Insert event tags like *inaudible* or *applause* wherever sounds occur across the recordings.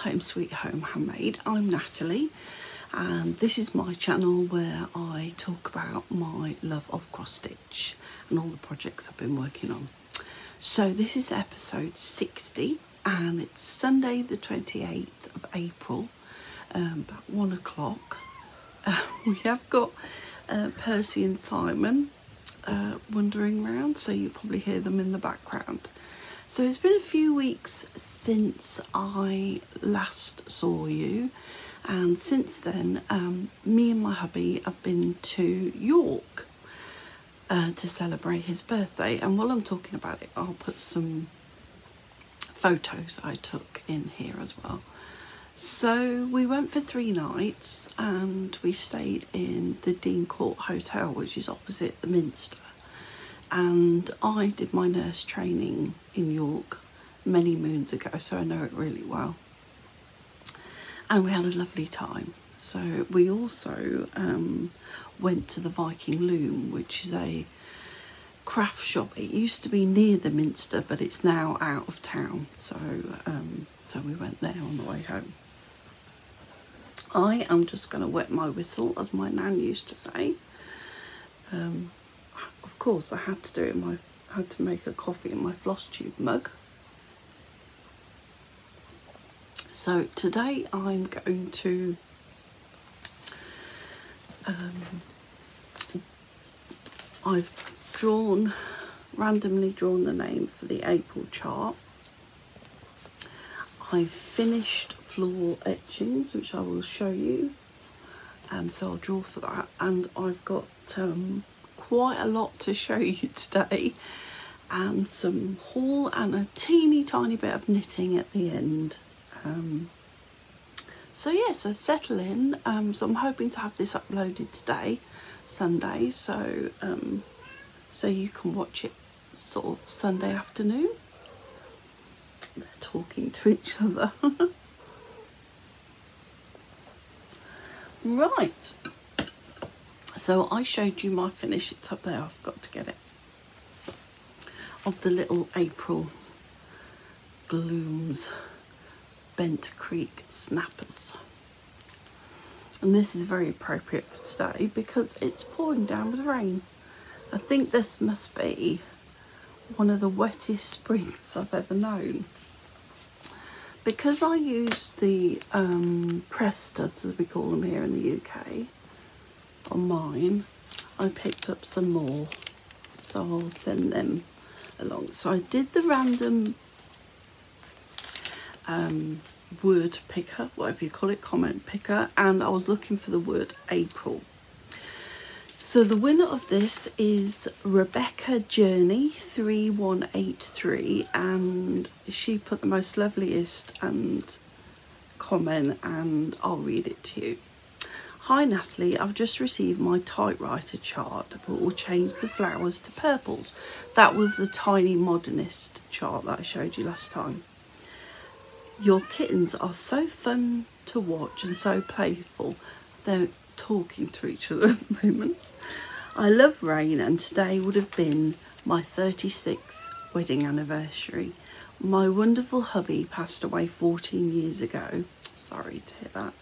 Home Sweet Home Handmade. I'm Natalie and this is my channel where I talk about my love of cross stitch and all the projects I've been working on. So this is episode 60 and it's Sunday the 28th of April um, about one o'clock. Uh, *laughs* we have got uh, Percy and Simon uh, wandering around, so you probably hear them in the background. So it's been a few weeks since I last saw you, and since then, um, me and my hubby have been to York uh, to celebrate his birthday. And while I'm talking about it, I'll put some photos I took in here as well. So we went for three nights and we stayed in the Dean Court Hotel, which is opposite the Minster. And I did my nurse training in York many moons ago, so I know it really well. And we had a lovely time. So we also um, went to the Viking Loom, which is a craft shop. It used to be near the Minster, but it's now out of town. So um, so we went there on the way home. I am just going to wet my whistle, as my nan used to say. Um, course, I had to do it. My had to make a coffee in my floss tube mug. So today I'm going to um, I've drawn randomly drawn the name for the April chart. I've finished floral etchings which I will show you um, so I'll draw for that and I've got um, quite a lot to show you *laughs* today. And some haul and a teeny tiny bit of knitting at the end. Um, so yeah so settle in um, so I'm hoping to have this uploaded today Sunday. So um, so you can watch it sort of Sunday afternoon. They're talking to each other. *laughs* Right so I showed you my finish. It's up there. I've got to get it. Of the little April glooms Bent Creek snappers. And this is very appropriate for today because it's pouring down with rain. I think this must be one of the wettest *laughs* springs I've ever known. Because I used the um, press studs as we call them here in the UK on mine. I picked up some more so I'll send them along. So I did the random um, word picker whatever you call it comment picker and I was looking for the word April. So the winner of this is Rebecca Journey 3183 and she put the most loveliest and comment and I'll read it to you. Hi Natalie, I've just received my typewriter chart but will change the flowers to purples. That was the tiny modernist chart that I showed you last time. Your kittens are so fun to watch and so playful. They're talking to each other *laughs* at the moment. I love rain and today would have been my 36th wedding anniversary. My wonderful hubby passed away 14 years ago. Sorry to hear that.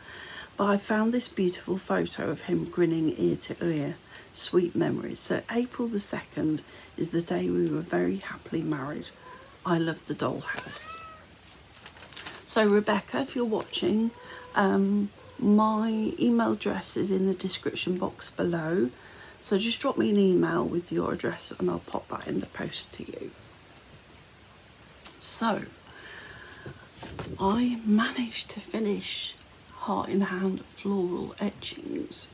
But I found this beautiful photo of him grinning ear to ear. Sweet memories. So April the 2nd is the day we were very happily married. I love the dollhouse. So Rebecca, if you're watching, um, my email address is in the description box below. So just drop me an email with your address and I'll pop that in the post to you. So, I managed to finish Heart in Hand floral etchings,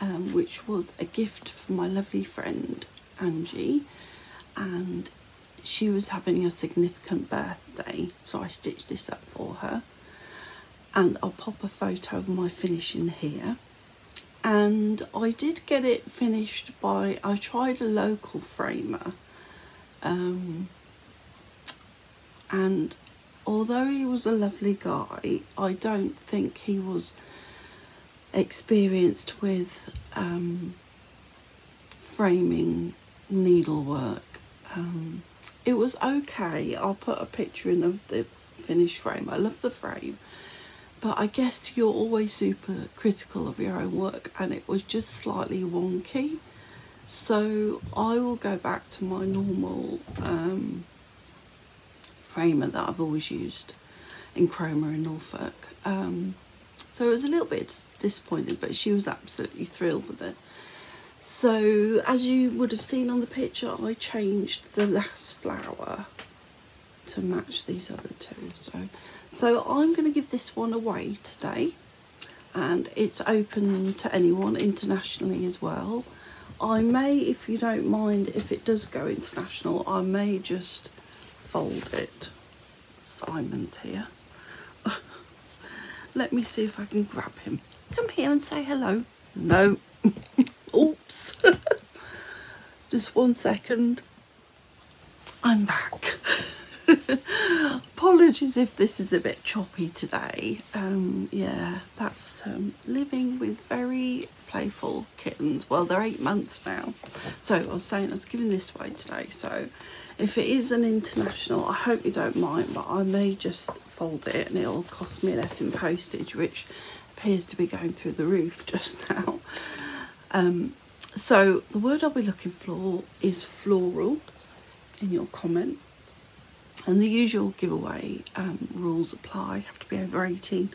um, which was a gift from my lovely friend Angie, and she was having a significant birthday, so I stitched this up for her. And I'll pop a photo of my finishing here and I did get it finished by I tried a local framer um, and although he was a lovely guy I don't think he was experienced with um, framing needlework um, it was okay. I'll put a picture in of the finished frame. I love the frame. But I guess you're always super critical of your own work and it was just slightly wonky. So I will go back to my normal um, framer that I've always used in Cromer in Norfolk. Um, so it was a little bit disappointed, but she was absolutely thrilled with it. So as you would have seen on the picture, I changed the last flower to match these other two. So, so I'm going to give this one away today and it's open to anyone internationally as well. I may, if you don't mind, if it does go international, I may just fold it. Simon's here. *laughs* Let me see if I can grab him. Come here and say hello. No. *laughs* Oops. *laughs* Just one second. I'm back. Apologies if this is a bit choppy today. Um, yeah, that's um, living with very playful kittens. Well, they're eight months now. So I was saying I was giving this away today. So if it is an international, I hope you don't mind, but I may just fold it and it'll cost me less in postage, which appears to be going through the roof *laughs* just now. Um, so the word I'll be looking for is floral in your comment. And the usual giveaway um, rules apply. You have to be over 18.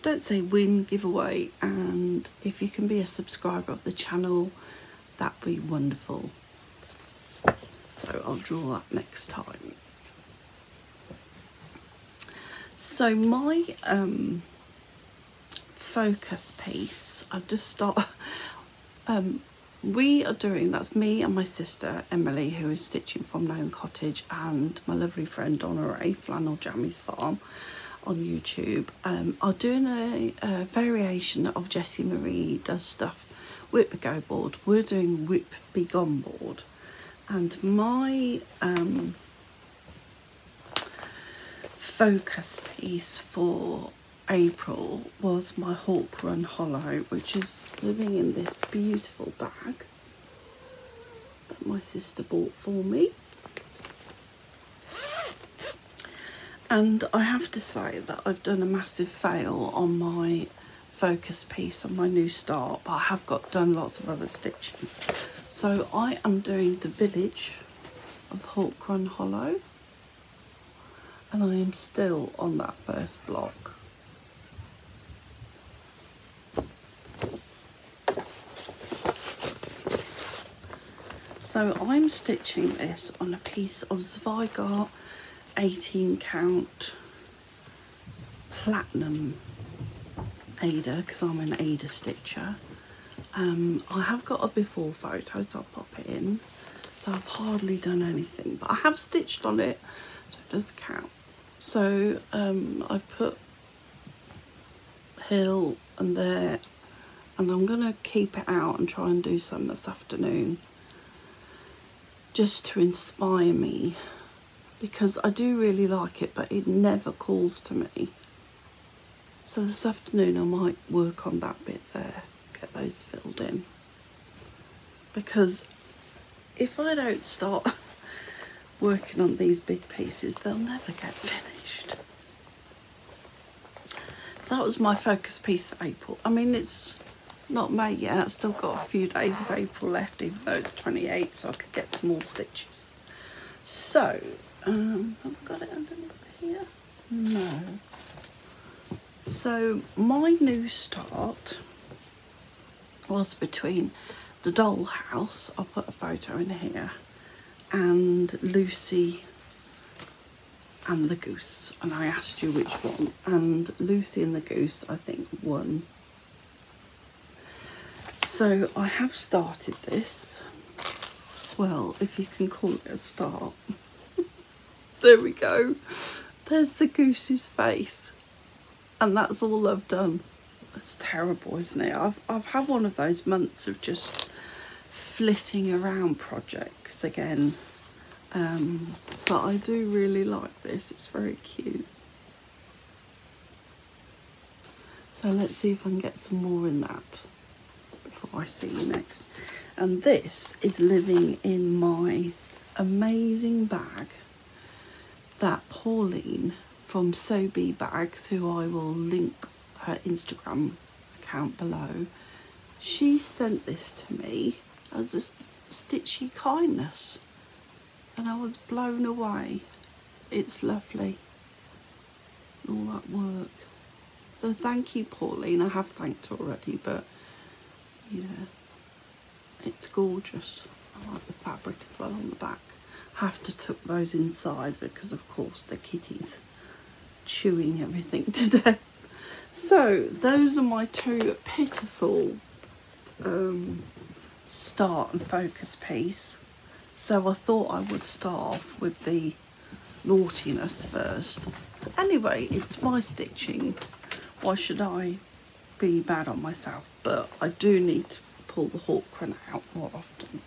Don't say win giveaway. And if you can be a subscriber of the channel, that'd be wonderful. So I'll draw that next time. So my um, focus piece, I've just started, *laughs* um, we are doing, that's me and my sister Emily who is stitching from Gnome Cottage and my lovely friend Donna Rae, Flannel Jammies Farm on YouTube, um, are doing a, a variation of Jessie Marie Does Stuff WIP Go board. We're doing WIP Be Gone board and my um, focus piece for April was my Hawk Run Hollow, which is living in this beautiful bag that my sister bought for me. And I have to say that I've done a massive fail on my focus piece on my new start, but I have got done lots of other stitching. So I am doing the village of Hawk Run Hollow and I am still on that first block. So I'm stitching this on a piece of Zweigart 18 count platinum Aida because I'm an Aida stitcher. Um, I have got a before photo so I'll pop it in. So I've hardly done anything but I have stitched on it so it does count. So um, I've put hill and there and I'm going to keep it out and try and do some this afternoon just to inspire me because I do really like it but it never calls to me so this afternoon I might work on that bit there get those filled in because if I don't start *laughs* working on these big pieces they'll never get finished so that was my focus piece for April I mean it's not May yet. I've still got a few days of April left, even though it's 28, so I could get some more stitches. So, um, have I got it underneath here? No. So, my new start was between the dollhouse, I'll put a photo in here, and Lucy and the goose. And I asked you which one. And Lucy and the goose, I think, won so I have started this. Well, if you can call it a start. *laughs* there we go. There's the goose's face. And that's all I've done. It's terrible, isn't it? I've, I've had one of those months of just flitting around projects again. Um, but I do really like this. It's very cute. So let's see if I can get some more in that before I see you next. And this is living in my amazing bag that Pauline from Sobe Bags, who I will link her Instagram account below, she sent this to me as a stitchy kindness and I was blown away. It's lovely. All that work. So thank you, Pauline. I have thanked already, but yeah, it's gorgeous. I like the fabric as well on the back. I Have to tuck those inside because, of course, the kitty's chewing everything *laughs* to death. So those are my two pitiful um, start and focus piece. So I thought I would start off with the naughtiness first. Anyway, it's my stitching. Why should I be bad on myself? But I do need to pull the Hawk out more often.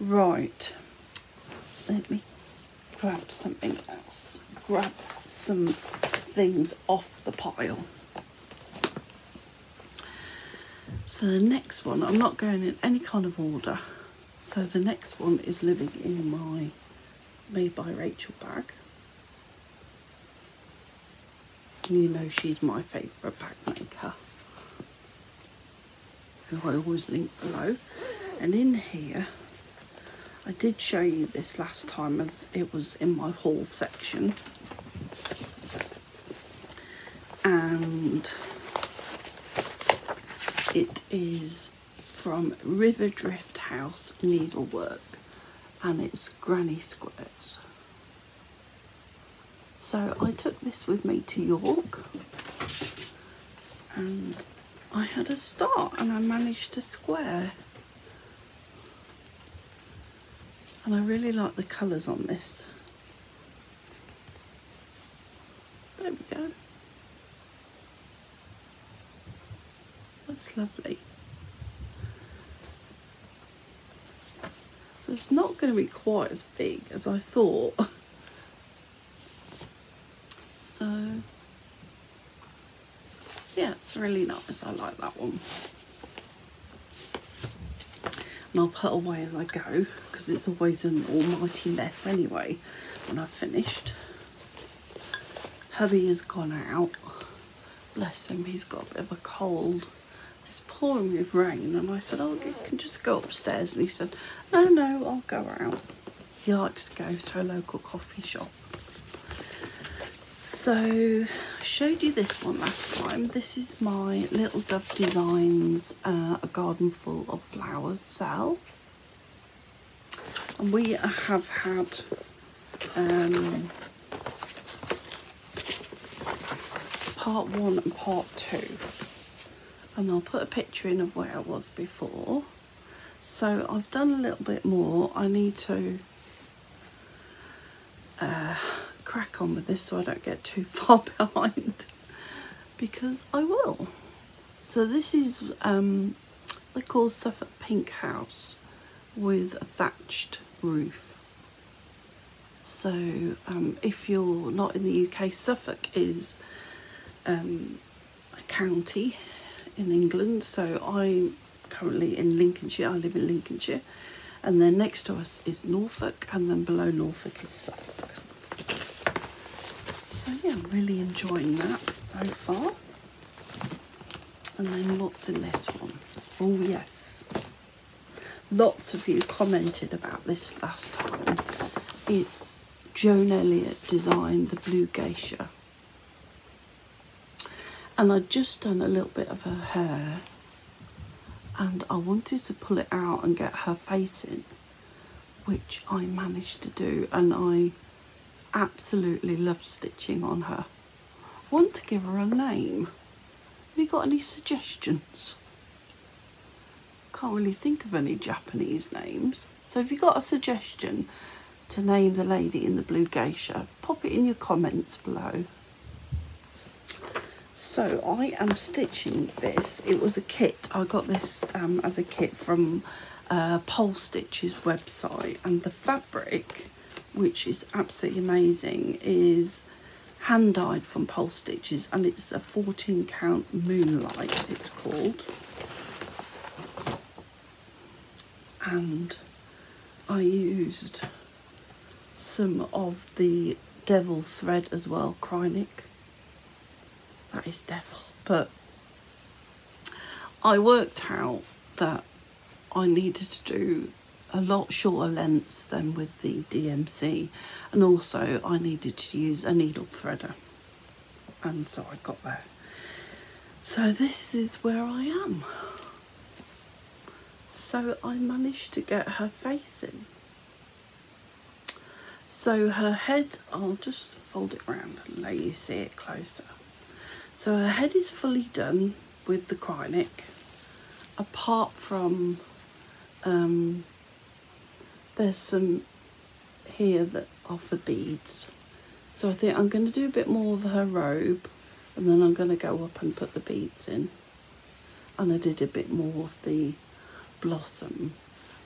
Right, let me grab something else. Grab some things off the pile. So the next one, I'm not going in any kind of order. So the next one is living in my Made by Rachel bag. You know she's my favourite bag maker. Who I always link below. And in here, I did show you this last time as it was in my haul section. And it is from River Drift House Needlework and it's granny squares. So I took this with me to York and I had a start and I managed to square. And I really like the colours on this. There we go. That's lovely. So it's going to be quite as big as I thought. *laughs* So yeah, it's really nice. I like that one. And I'll put away as I go because it's always an almighty mess anyway when I've finished. Hubby has gone out. Bless him, he's got a bit of a cold pouring with rain and I said, oh, you can just go upstairs. And he said, no, no, I'll go out. He likes to go to a local coffee shop. So I showed you this one last time. This is my Little Dove Designs uh, A Garden Full of Flowers sale. And we have had um, part one and part two and I'll put a picture in of where I was before. So I've done a little bit more. I need to uh, crack on with this so I don't get too *laughs* far behind. Because I will. So this is um, they call Suffolk Pink House with a thatched roof. So um, if you're not in the UK Suffolk is um, a county in England. So I'm currently in Lincolnshire. I live in Lincolnshire. And then next to us is Norfolk, and then below Norfolk is Suffolk. So yeah, I'm really enjoying that so far. And then what's in this one? Oh yes. Lots of you commented about this last time. It's Joan Elliott designed the Blue Geisha and I'd just done a little bit of her hair and I wanted to pull it out and get her face in which I managed to do and I absolutely love stitching on her. I want to give her a name. Have you got any suggestions? Can't really think of any Japanese names. So if you've got a suggestion to name the lady in the blue geisha, pop it in your comments below. So I am stitching this. It was a kit. I got this um, as a kit from uh, Polstitch's website. And the fabric, which is absolutely amazing, is hand dyed from Polstitches. And it's a 14 count Moonlight, it's called. And I used some of the devil thread as well, Kreinik. That is devil. But I worked out that I needed to do a lot shorter lengths than with the DMC and also I needed to use a needle threader and so I got there. So this is where I am. So I managed to get her face in. So her head, I'll just fold it around and let you see it closer. So her head is fully done with the Kreinik, apart from um, there's some here that are for beads. So I think I'm going to do a bit more of her robe and then I'm going to go up and put the beads in. And I did a bit more of the blossom.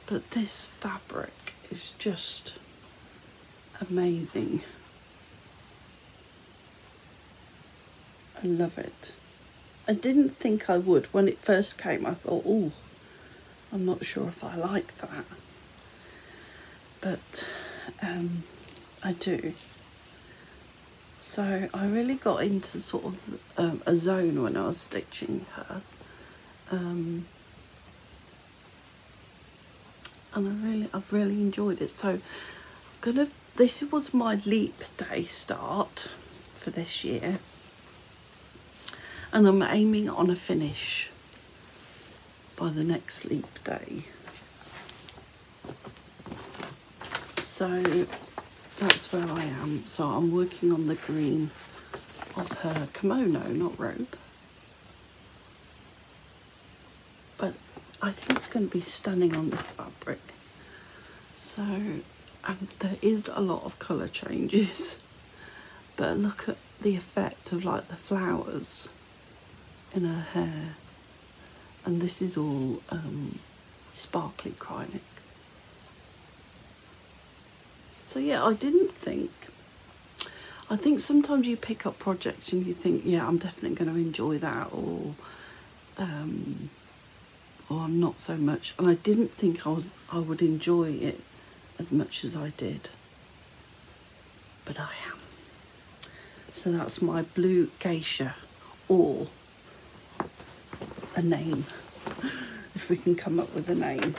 But this fabric is just amazing. I love it. I didn't think I would. When it first came, I thought, oh, I'm not sure if I like that. But um, I do. So I really got into sort of um, a zone when I was stitching her. Um, and I really, I've really enjoyed it. So I'm gonna, this was my leap day start for this year. And I'm aiming on a finish by the next leap day. So that's where I am. So I'm working on the green of her kimono, not robe. But I think it's going to be stunning on this fabric. So um, there is a lot of colour changes. *laughs* But look at the effect of like the flowers in her hair. And this is all um, sparkly Kreinik. So yeah, I didn't think. I think sometimes you pick up projects and you think, yeah, I'm definitely going to enjoy that, or um, or I'm not so much. And I didn't think I was I would enjoy it as much as I did, but I am. So that's my blue geisha, or a name, if we can come up with a name.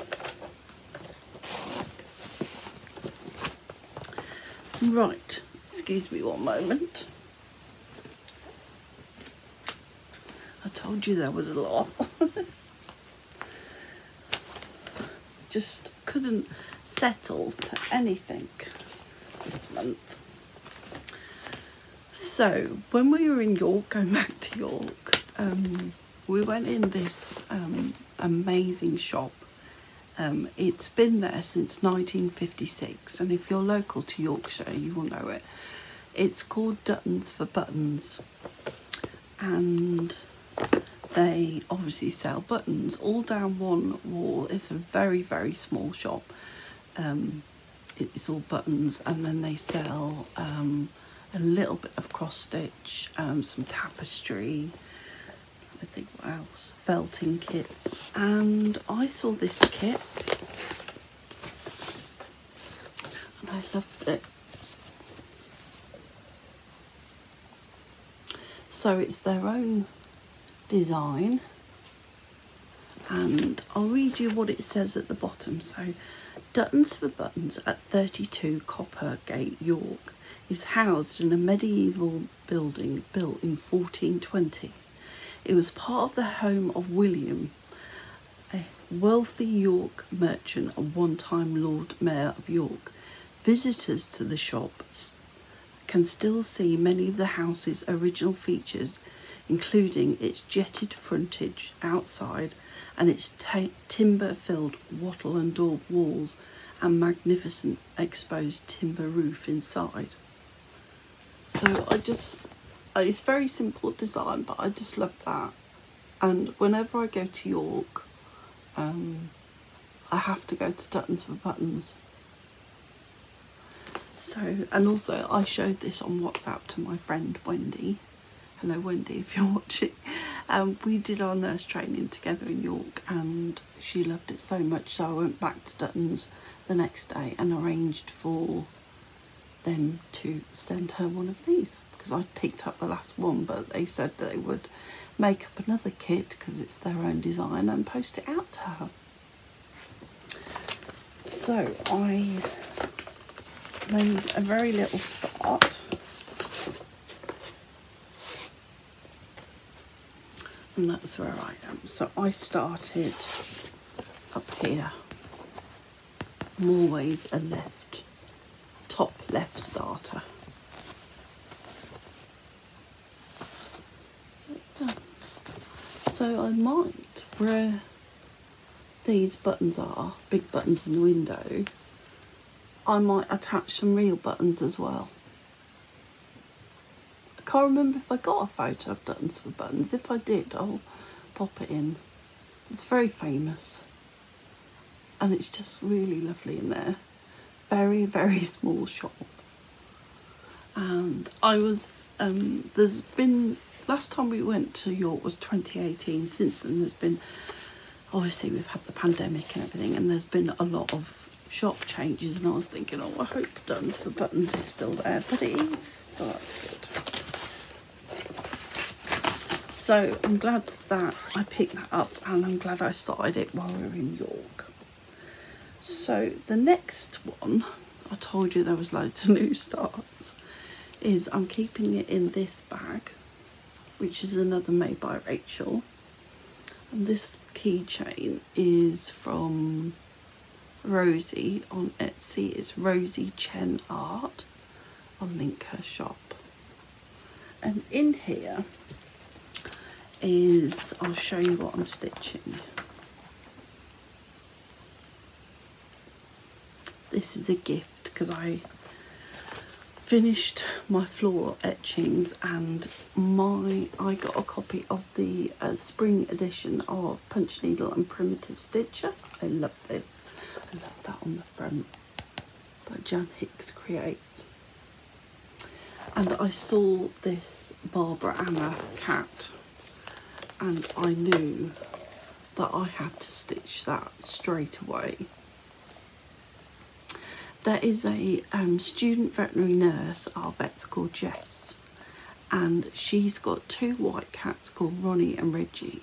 Right, excuse me one moment. I told you there was a lot. *laughs* Just couldn't settle to anything this month. So, when we were in York, going back to York, um, we went in this um, amazing shop um, it's been there since 1956, and if you're local to Yorkshire, you will know it. It's called Duttons for Buttons, and they obviously sell buttons all down one wall. It's a very, very small shop. Um, it's all buttons, and then they sell um, a little bit of cross stitch, um, some tapestry, I think what else, felting kits, and I saw this kit and I loved it. So it's their own design and I'll read you what it says at the bottom. So Duttons for Buttons at 32 Coppergate, York is housed in a medieval building built in 1420. It was part of the home of William, a wealthy York merchant and one time Lord Mayor of York. Visitors to the shop can still see many of the house's original features, including its jettied frontage outside and its timber filled wattle and daub walls and magnificent exposed timber roof inside. So I just it's very simple design, but I just love that. And whenever I go to York, um, I have to go to Duttons for buttons. So, and also I showed this on WhatsApp to my friend Wendy. Hello Wendy, *laughs* if you're watching. Um, we did our nurse training together in York and she loved it so much so I went back to Duttons the next day and arranged for them to send her one of these because I'd picked up the last one, but they said they would make up another kit because it's their own design and post it out to her. So I made a very little start. And that's where I am. So I started up here. I'm always a left, top left starter. So, done. So I might, where these buttons are, big buttons in the window, I might attach some real buttons as well. I can't remember if I got a photo of buttons for buttons. If I did, I'll pop it in. It's very famous. And it's just really lovely in there. Very, very *laughs* small shop. And I was, um, there's been, last time we went to York was 2018. Since then there's been, obviously we've had the pandemic and everything and there's been a lot of shop changes and I was thinking, oh, I hope Duns for Buttons is still there, but it is, so that's good. So I'm glad that I picked that up and I'm glad I started it while we were in York. So the next one, I told you there was loads of new starts, is I'm keeping it in this bag, which is another made by Rachel. And this keychain is from Rosie on Etsy. It's Rosy Chen Art. I'll link her shop. And in here is, I'll show you what I'm stitching. This is a gift because I finished my floral etchings and my I got a copy of the uh, spring edition of Punch Needle and Primitive Stitcher. I love this. I love that on the front by Jan Hicks Creates. And I saw this Barbara Anna cat and I knew that I had to stitch that straight away. There is a um, student veterinary nurse, our vet's called Jess, and she's got two white cats called Ronnie and Reggie,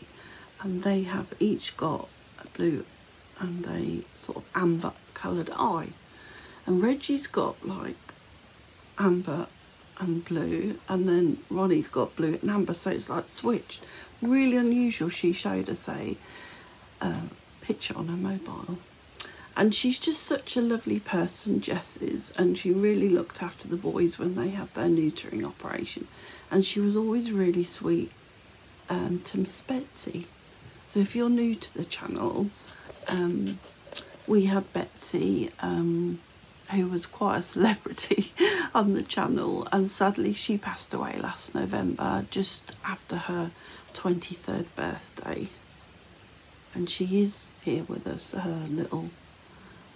and they have each got a blue and a sort of amber coloured eye. And Reggie's got like amber and blue, and then Ronnie's got blue and amber, so it's like switched. Really unusual. She showed us a uh, picture on her mobile. And she's just such a lovely person, Jess is, and she really looked after the boys when they had their neutering operation. And she was always really sweet um, to Miss Betsy. So if you're new to the channel, um, we had Betsy, um, who was quite a celebrity *laughs* on the channel, and sadly she passed away last November, just after her 23rd birthday. And she is here with us, her little,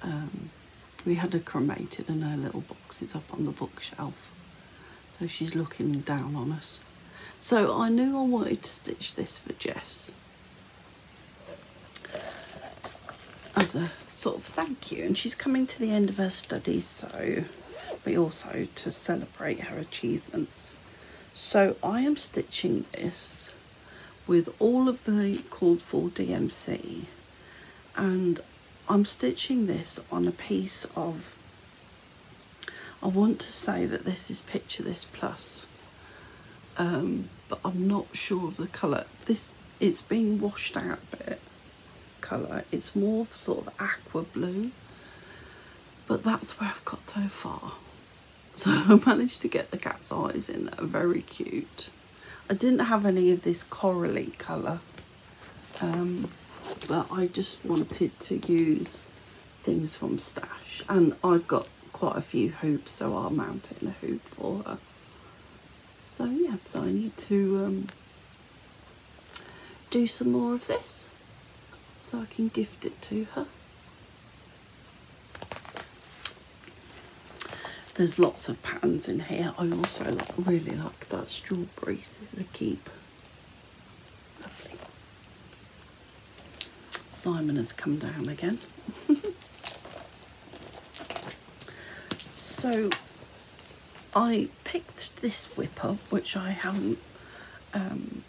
um, we had her cremated and her little box is up on the bookshelf. So she's looking down on us. So I knew I wanted to stitch this for Jess. as a sort of thank you. And she's coming to the end of her studies, so but also to celebrate her achievements. So I am stitching this with all of the called for DMC and I'm stitching this on a piece of I want to say that this is Picture This Plus um, but I'm not sure of the colour. This it's being washed out a bit colour. It's more sort of aqua blue, but that's where I've got so far. *laughs* So I managed to get the cat's eyes in that are very cute. I didn't have any of this corally colour, um, but I just wanted to use things from Stash. And I've got quite a few hoops, so I'll mount it in a hoop for her. So yeah, so I need to um, do some more of this so I can gift it to her. There's lots of patterns in here. I also like, really like that strawberries as a keep. Simon has come down again. so I picked this WIP up, which I haven't um,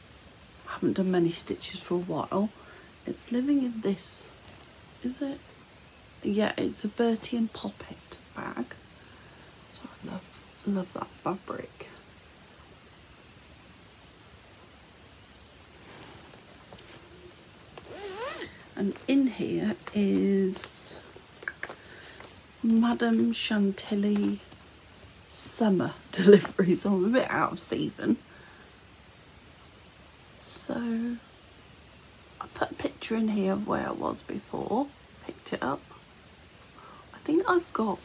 haven't done many stitches for a while. It's living in this, is it? Yeah, it's a Bertie and Poppet bag. So I love love that fabric. And in here is Madame Chantilly summer *laughs* deliveries. I'm a bit out of season. So I put a picture in here of where I was before, picked it up. I think I've got,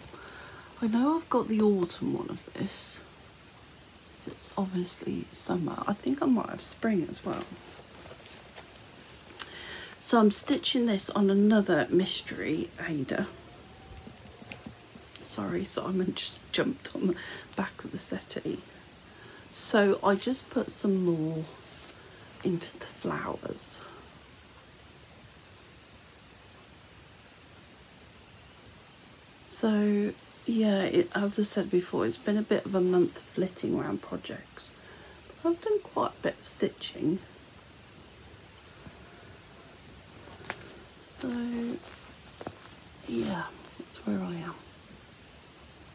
I know I've got the autumn one of this. So it's obviously summer. I think I might have spring as well. So I'm stitching this on another mystery Aida. Sorry, Simon just jumped on the back of the settee. So I just put some more into the flowers. So yeah, it, as I said before, it's been a bit of a month flitting around projects. But I've done quite a bit of stitching. So yeah, that's where I am.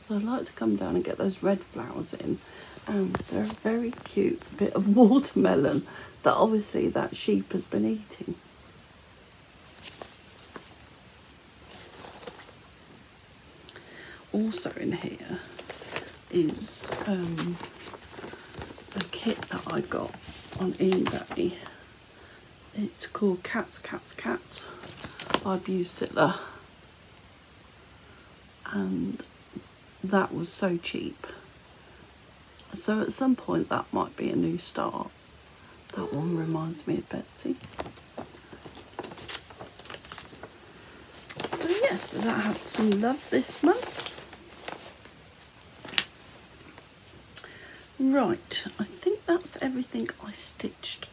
So I'd like to come down and get those red flowers in. And they're a very cute bit of *laughs* watermelon that obviously that sheep has been eating. Also in here is um, a kit that I got on eBay. It's called Cats, Cats, Cats by Bucilla. And that was so cheap. So at some point that might be a new start. That one reminds me of Betsy. So yes, that had some love this month. Right, I think that's everything I stitched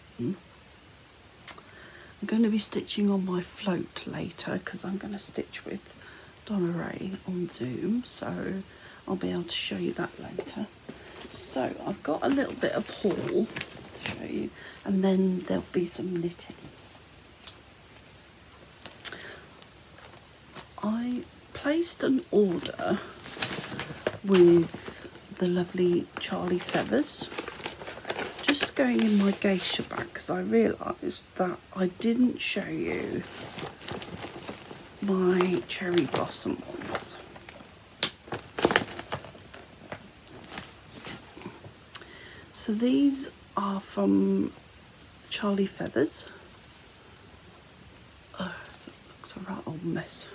going to be stitching on my float later because I'm going to stitch with Donna Rae on Zoom so I'll be able to show you that later. So I've got a little bit of haul to show you and then there'll be some knitting. I placed an order with the lovely Charly Feathers going in my geisha bag because I realised that I didn't show you my cherry blossom ones. So these are from Charly Feathers. Oh, looks a right old mess.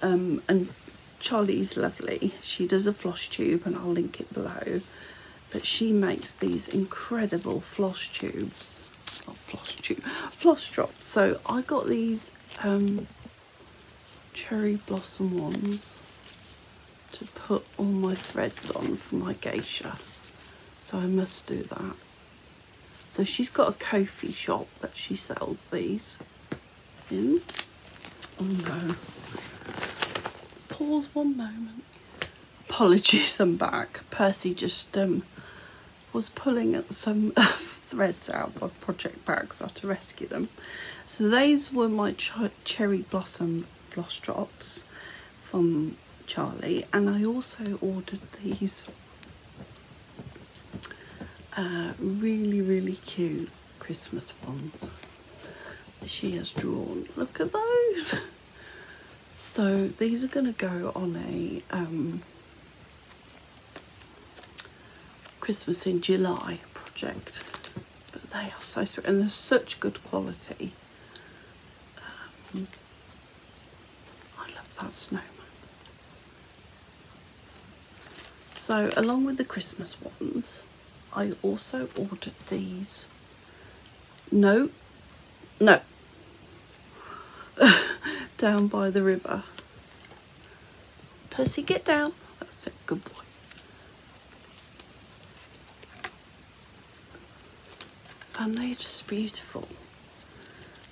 Um, and Charly's lovely. She does a floss tube and I'll link it below. But she makes these incredible floss tubes. Not floss tube, floss drops. So I got these um, cherry blossom ones to put all my threads on for my geisha so I must do that. So she's got a Ko-fi shop that she sells these in. Oh no. Pause one moment. Apologies, I'm back. Percy just um, was pulling some *laughs* threads out of project bags. Had to rescue them. So these were my ch cherry blossom floss drops from Charly and I also ordered these uh, really, really cute Christmas ones she has drawn. Look at those. *laughs* So these are going to go on a um, Christmas in July project. But they are so sweet and they're such good quality. Um, I love that snowman. So along with the Christmas ones, I also ordered these. No, no. *laughs* down by the river. Percy, get down. That's it, good boy. and they're just beautiful.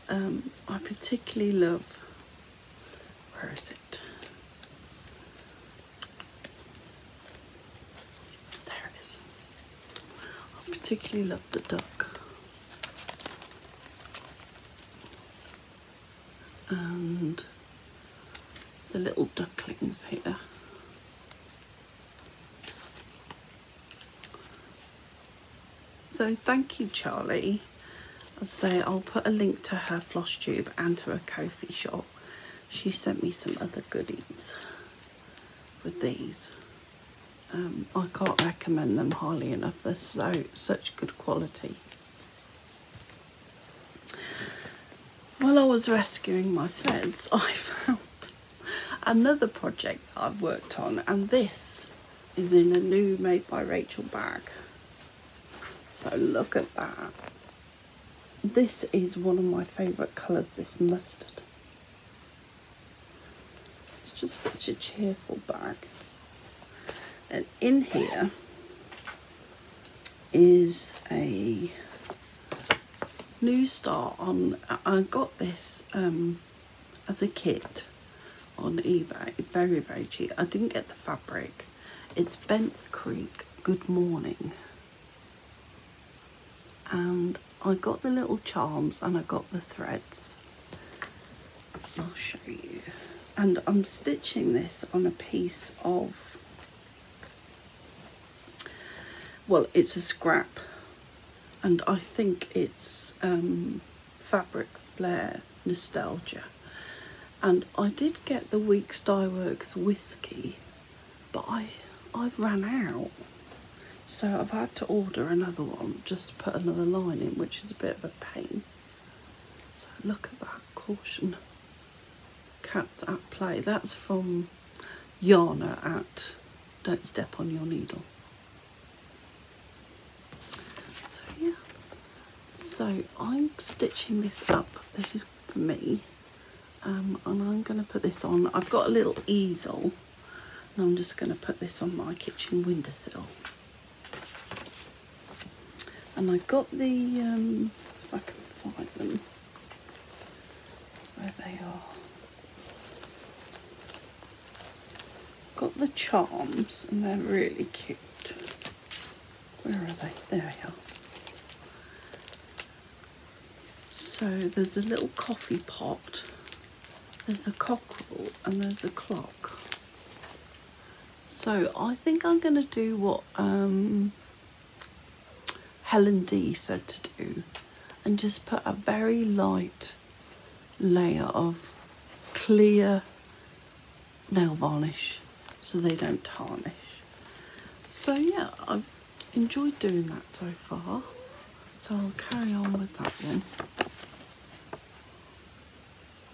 Um, I particularly love, where is it? There it is. I particularly love the duck. And the little ducklings here. So thank you, Charly. I'll say I'll put a link to her floss tube and to her Ko-fi shop. She sent me some other goodies with these. Um, I can't recommend them highly enough. They're so such good quality. While I was rescuing my threads, *laughs* I found another project I've worked on, and this is in a new Made by Rachel bag. So look at that. This is one of my favourite colours, this mustard. It's just such a cheerful bag. And in here is a new start on, I got this um, as a kit on eBay, very, very cheap. I didn't get the fabric. It's Bent Creek Good Morning. And I got the little charms and I got the threads. I'll show you. And I'm stitching this on a piece of, well, it's a scrap. And I think it's um, Fabric Flair Nostalgia and I did get the Weeks Dye Works whiskey but I I've ran out so I've had to order another one just to put another line in which is a bit of a pain. So look at that caution. Cats at play. That's from Yana at Don't Step on Your Needle. So yeah. So I'm stitching this up. This is for me. Um, and I'm going to put this on. I've got a little easel. And I'm just going to put this on my kitchen windowsill. And I got the, um, if I can find them, where they are. Got the charms and they're really cute. Where are they? There they are. So there's a little coffee pot there's a cockerel and there's a clock. So I think I'm going to do what um, Helen D said to do and just put a very light layer of clear nail varnish so they don't tarnish. So yeah, I've enjoyed doing that so far. So I'll carry on with that one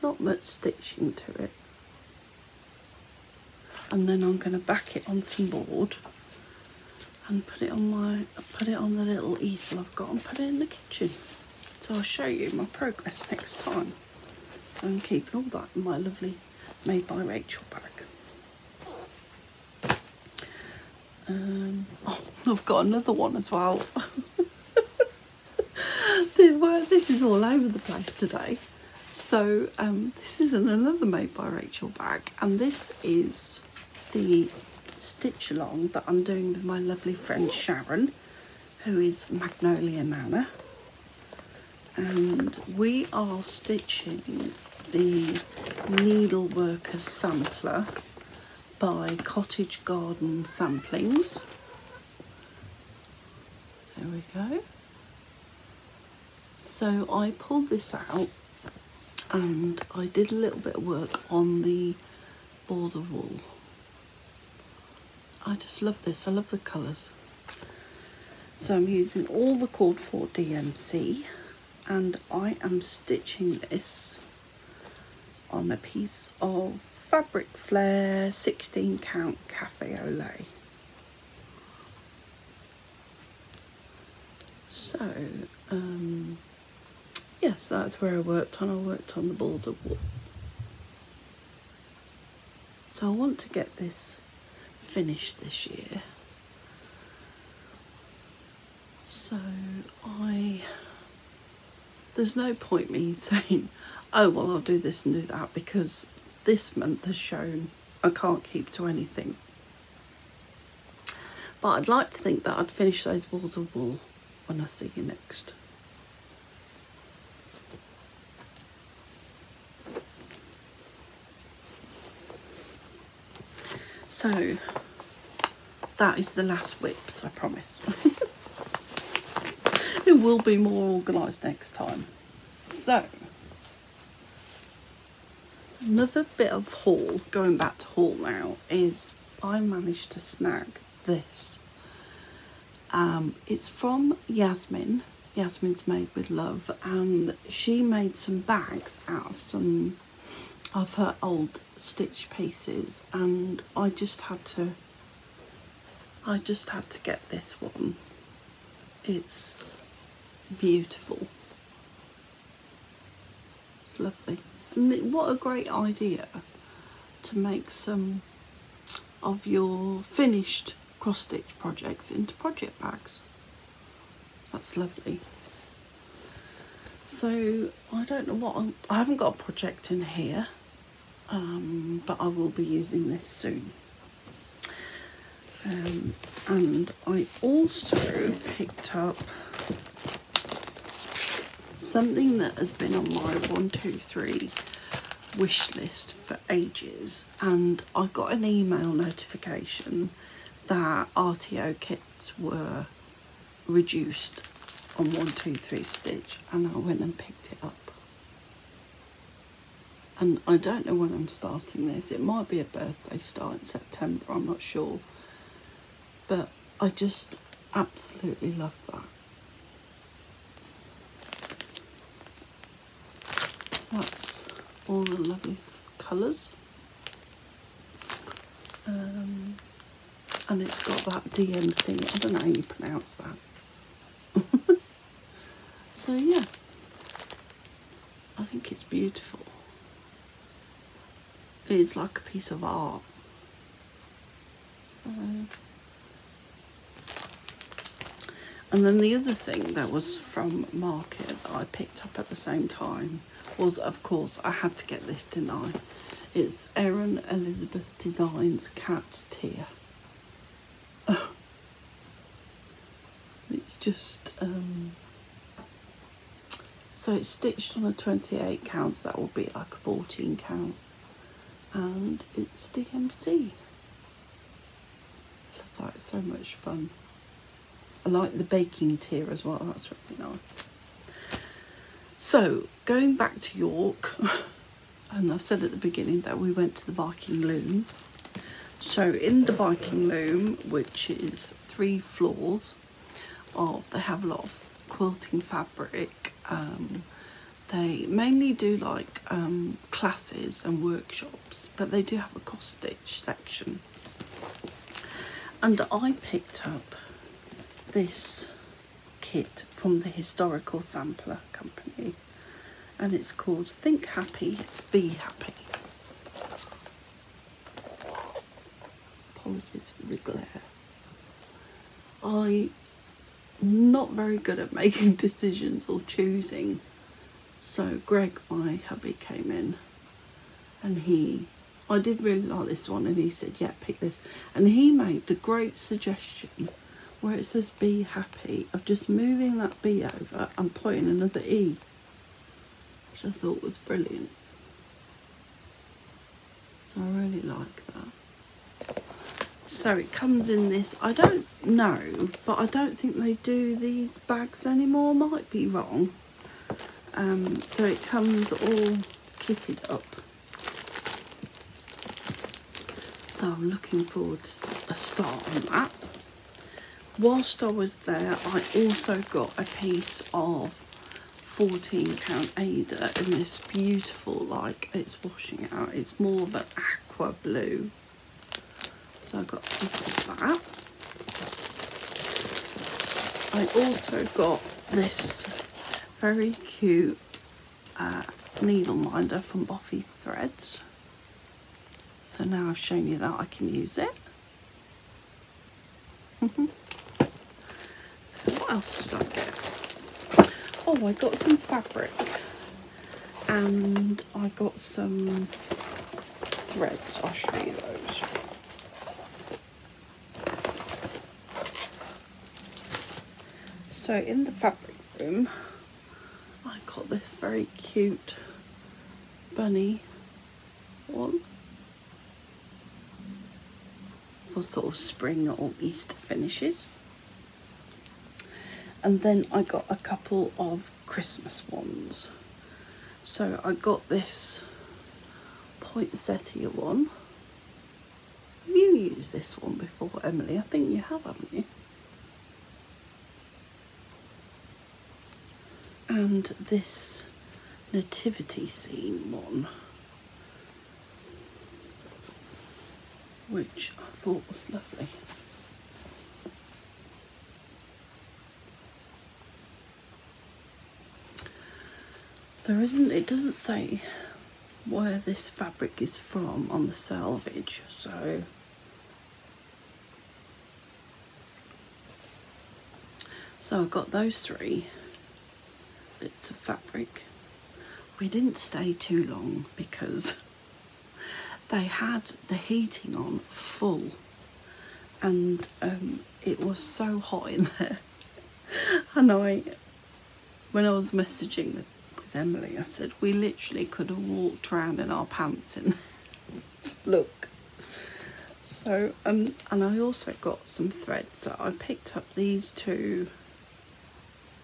not much stitching to it and then I'm going to back it on some board and put it on my put it on the little easel I've got and put it in the kitchen. So I'll show you my progress next time. So I'm keeping all that in my lovely made by Rachel bag. Um, oh I've got another one as well. *laughs* This is all over the place today. So um, this is another made by Rachel bag and this is the stitch along that I'm doing with my lovely friend Sharon who is Magnolia Nana and we are stitching the Needleworkers Sampler by Cottage Garden Samplings. There we go. So I pulled this out and I did a little bit of work on the balls of wool. I just love this, I love the colours. So I'm using all the cord for DMC and I am stitching this on a piece of Fabric Flair 16 count Cafe au lait. So, um, yes, that's where I worked on. I worked on the balls of wool. So I want to get this finished this year. So I, there's no point me *laughs* saying, oh well I'll do this and do that because this month has shown I can't keep to anything. But I'd like to think that I'd finish those walls of wool when I see you next. So that is the last WIPs, I promise. *laughs* it will be more organised next time. So another bit of haul, going back to haul now, is I managed to snag this. Um, it's from Yasmin. Yasmin's Made with Love, and she made some bags out of some of her old stitch pieces, and I just had to. I just had to get this one. It's beautiful. Lovely. And what a great idea to make some of your finished cross stitch projects into project bags. That's lovely. So I don't know what I'm, I haven't got a project in here, um, but I will be using this soon. Um, and I also picked up something that has been on my one, two, three wish list for ages, and I got an email notification that RTO kits were reduced on 123 stitch and I went and picked it up. And I don't know when I'm starting this. It might be a birthday start in September, I'm not sure. But I just absolutely love that. So that's all the lovely colours. Um, and it's got that DMC. I don't know how you pronounce that. *laughs* so yeah, I think it's beautiful. It's like a piece of art. So, and then the other thing that was from Market that I picked up at the same time was, of course, I had to get this, I? It's Erin Elizabeth Designs Cat Tier. *sighs* It's just, um, so it's stitched on a 28 count, so that will be like a 14 count. And it's DMC. Love that, so much fun. I like the baking tier as well, that's really nice. So, going back to York, *laughs* and I said at the beginning that we went to the Viking Loom. So in the Viking Loom, which is three floors of, they have a lot of quilting fabric. Um, they mainly do like um, classes and workshops, but they do have a cross stitch section. And I picked up this kit from the Historical Sampler Company and it's called Think Happy, Be Happy. Apologies for the glare. I'm not very good at making *laughs* decisions or choosing. So Greg, my hubby, came in and he, I did really like this one and he said, yeah, pick this. And he made the great suggestion where it says be happy of just moving that B over and putting another E, which I thought was brilliant. So I really like that. So it comes in this, I don't know, but I don't think they do these bags anymore, might be wrong. Um, so it comes all kitted up. So I'm looking forward to a start on that. Whilst I was there, I also got a piece of 14 count Aida in this beautiful, like it's washing out. It's more of an aqua blue. So I got a piece of that. I also got this very cute uh, needle minder from Boffy Threads. So now I've shown you that I can use it. *laughs* what else did I get? Oh, I got some fabric and I got some threads. I'll show you those. So in the fabric room, I got this very cute bunny one for sort of spring or Easter finishes. And then I got a couple of Christmas ones. So I got this poinsettia one. Have you used this one before, Emily? I think you have, haven't you? And this nativity scene one, which I thought was lovely. There isn't, it doesn't say where this fabric is from on the salvage so. So I've got those three. Bits of fabric. We didn't stay too long because *laughs* they had the heating on full and um, it was so hot in *laughs* there. And I when I was messaging with Emily. I said, we literally could have walked around in our pants and *laughs* look. So, um, and I also got some threads. So I picked up these two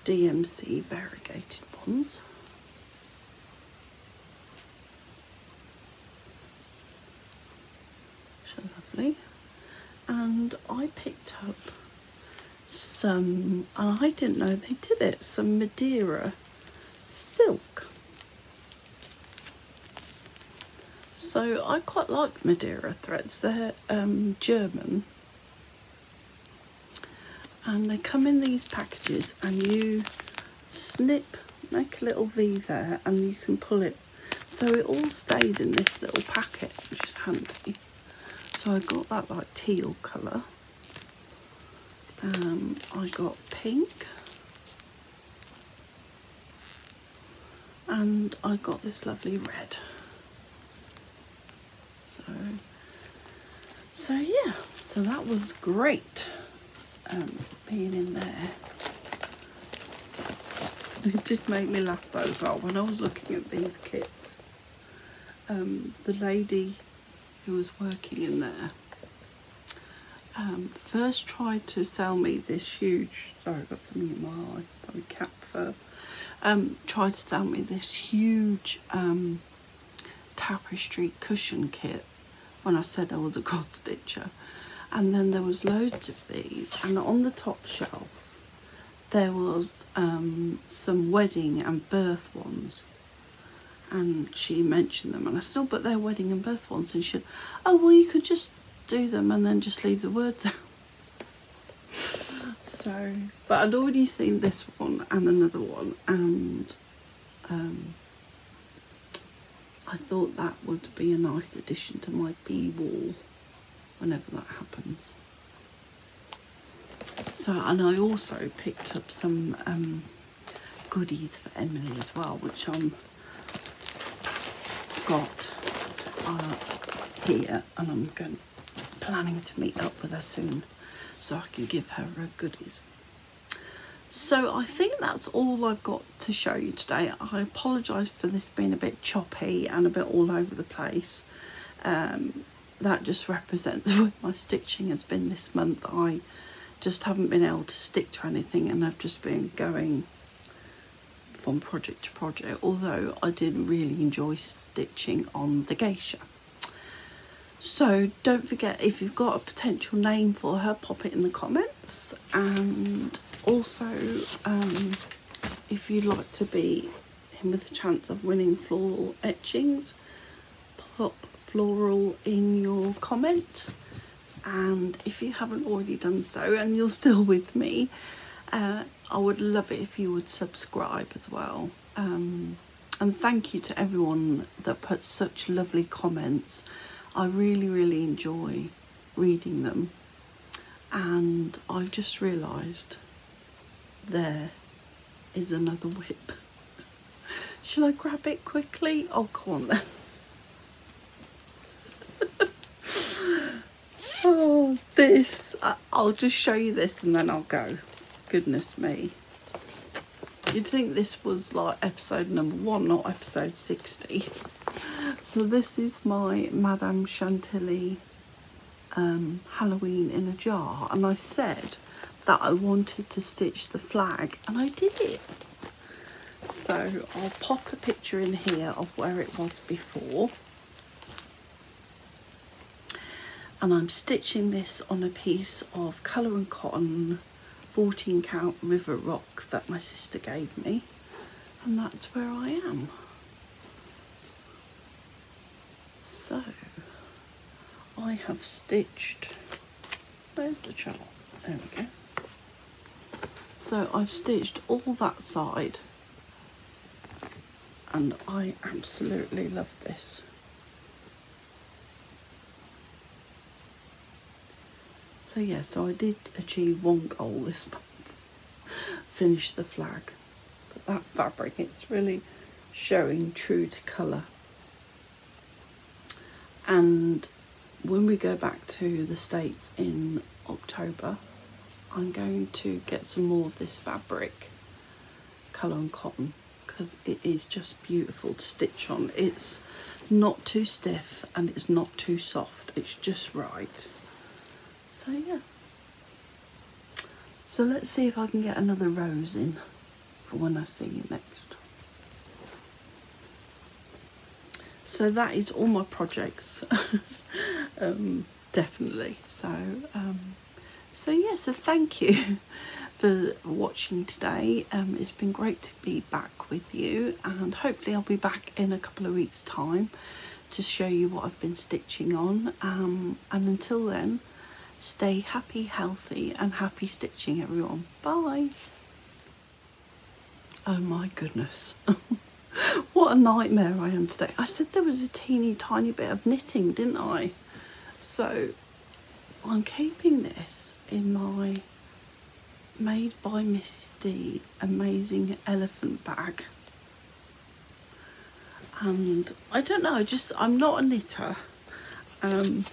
DMC variegated ones. Which are lovely. And I picked up some, and I didn't know they did it, some Madeira silk. So I quite like Madeira threads. They're um, German. And they come in these packages and you snip, make a little V there and you can pull it. So it all stays in this little packet, which is handy. So I got that like teal colour. Um, I got pink. And I got this lovely red. So, so yeah, so that was great um, being in there. *laughs* It did make me laugh though as well when I was looking at these kits. Um, the lady who was working in there um, first tried to sell me this huge, sorry I've got something in my eye, probably cat fur um, tried to sell me this huge um, tapestry cushion kit when I said I was a cross stitcher. And then there was loads of these, and on the top shelf there was um, some wedding and birth ones. And she mentioned them, and I said, "Oh, but they're wedding and birth ones." And she said, "Oh, well, you could just do them and then just leave the words out." *laughs* so but I'd already seen this one and another one and um, I thought that would be a nice addition to my bee wall whenever that happens. So and I also picked up some um, goodies for Emily as well which I'm got uh, here and I'm going planning to meet up with her soon so I can give her uh, goodies. So I think that's all I've got to show you today. I apologise for this being a bit choppy and a bit all over the place. Um, that just represents *laughs* what my stitching has been this month. I just haven't been able to stick to anything and I've just been going from project to project although I did really enjoy stitching on the geisha. So don't forget if you've got a potential name for her, pop it in the comments. And also, um, if you'd like to be in with a chance of winning floral etchings, pop floral in your comment. And if you haven't already done so and you're still with me, uh, I would love it if you would subscribe as well. Um, and thank you to everyone that put such lovely comments I really, really enjoy reading them. And I've just realised there is another WIP. *laughs* Shall I grab it quickly? Oh, come on then. *laughs* oh, this. I'll just show you this and then I'll go. Goodness me. You'd think this was like episode number one, not episode 60. So this is my Madame Chantilly um, Halloween in a jar. And I said that I wanted to stitch the flag and I did it. So I'll pop a picture in here of where it was before. And I'm stitching this on a piece of colour and cotton 14 count river rock that my sister gave me. And that's where I am. So I have stitched, where's the chart? There we go. So I've stitched all that side and I absolutely love this. So yeah, so I did achieve one goal this month, *laughs* finish the flag. But that fabric, it's really showing true to colour. And when we go back to the States in October, I'm going to get some more of this fabric, colour and cotton, because it is just beautiful to stitch on. It's not too stiff and it's not too soft, it's just right. So yeah. So let's see if I can get another rose in for when I see you next. So that is all my projects, *laughs* um, definitely. So, um, so yeah, so thank you *laughs* for watching today. Um, it's been great to be back with you and hopefully I'll be back in a couple of weeks time to show you what I've been stitching on. Um, and until then, stay happy, healthy and happy stitching everyone. Bye. Oh my goodness. *laughs* *laughs* what a nightmare I am today. I said there was a teeny tiny bit of knitting, didn't I? So I'm keeping this in my made by Mrs. D amazing elephant bag. And I don't know, just I'm not a knitter. Um,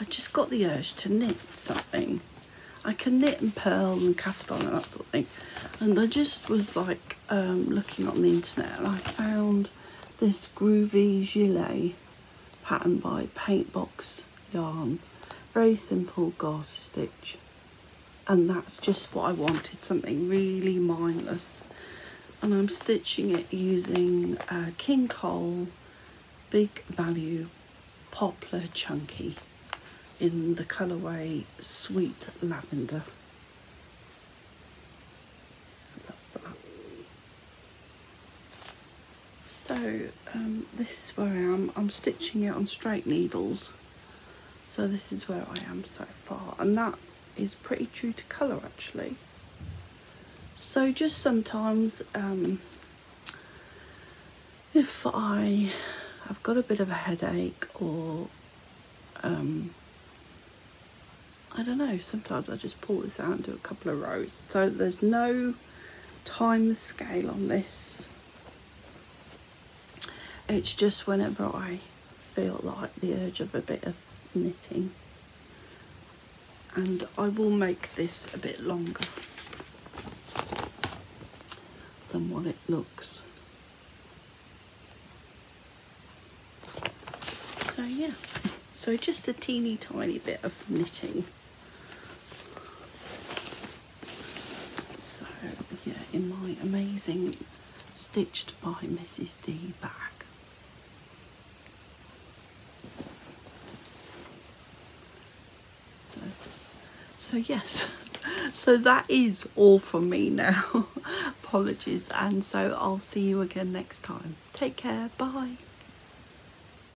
I just got the urge to knit something. I can knit and purl and cast on and that sort of thing. And I just was like um, looking on the internet and I found this groovy gilet pattern by Paintbox Yarns. Very simple garter stitch. And that's just what I wanted, something really mindless. And I'm stitching it using uh, King Cole Big Value Poplar Chunky in the colourway Sweet Lavender. So um, this is where I am. I'm stitching it on straight needles. So this is where I am so far. And that is pretty true to colour actually. So just sometimes um, if I have got a bit of a headache or um, I don't know, sometimes I just pull this out and do a couple of rows. So there's no time scale on this. It's just whenever I feel like the urge of a bit of knitting. And I will make this a bit longer than what it looks. So yeah, so just a teeny tiny bit of knitting. In my amazing Stitched by Mrs. D bag. So, so yes, *laughs* so that is all from me now. *laughs* Apologies, and so I'll see you again next time. Take care, bye.